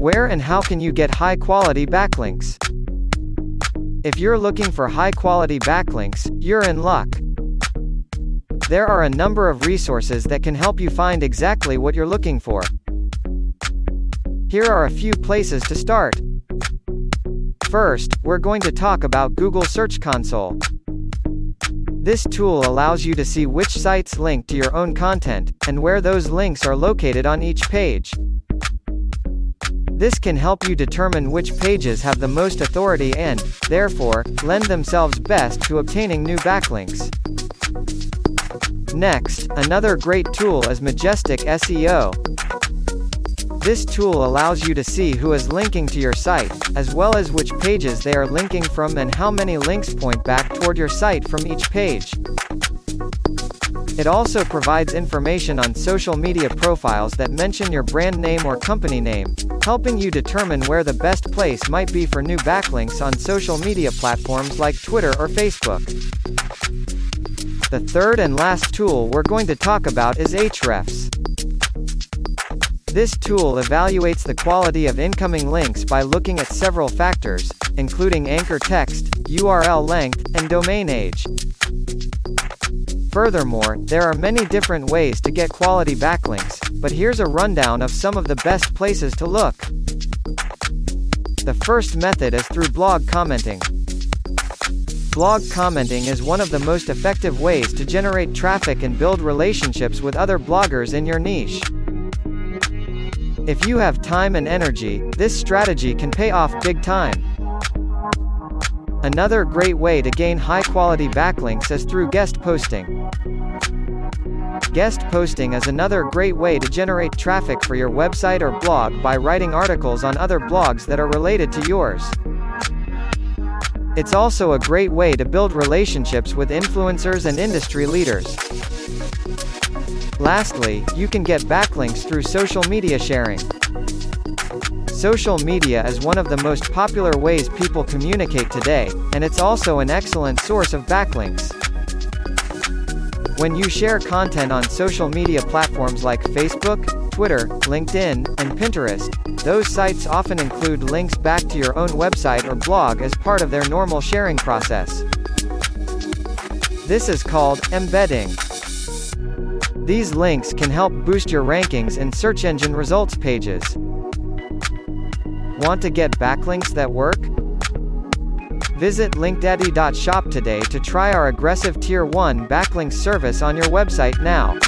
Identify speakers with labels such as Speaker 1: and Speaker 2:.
Speaker 1: Where and how can you get high quality backlinks? If you're looking for high quality backlinks, you're in luck. There are a number of resources that can help you find exactly what you're looking for. Here are a few places to start. First, we're going to talk about Google Search Console. This tool allows you to see which sites link to your own content, and where those links are located on each page. This can help you determine which pages have the most authority and, therefore, lend themselves best to obtaining new backlinks. Next, another great tool is Majestic SEO. This tool allows you to see who is linking to your site, as well as which pages they are linking from and how many links point back toward your site from each page. It also provides information on social media profiles that mention your brand name or company name, helping you determine where the best place might be for new backlinks on social media platforms like Twitter or Facebook. The third and last tool we're going to talk about is Ahrefs. This tool evaluates the quality of incoming links by looking at several factors, including anchor text, URL length, and domain age. Furthermore, there are many different ways to get quality backlinks, but here's a rundown of some of the best places to look. The first method is through blog commenting. Blog commenting is one of the most effective ways to generate traffic and build relationships with other bloggers in your niche. If you have time and energy, this strategy can pay off big time. Another great way to gain high-quality backlinks is through guest posting. Guest posting is another great way to generate traffic for your website or blog by writing articles on other blogs that are related to yours. It's also a great way to build relationships with influencers and industry leaders. Lastly, you can get backlinks through social media sharing. Social media is one of the most popular ways people communicate today, and it's also an excellent source of backlinks. When you share content on social media platforms like Facebook, Twitter, LinkedIn, and Pinterest, those sites often include links back to your own website or blog as part of their normal sharing process. This is called embedding. These links can help boost your rankings in search engine results pages. Want to get backlinks that work? Visit linkdaddy.shop today to try our aggressive Tier 1 backlink service on your website now.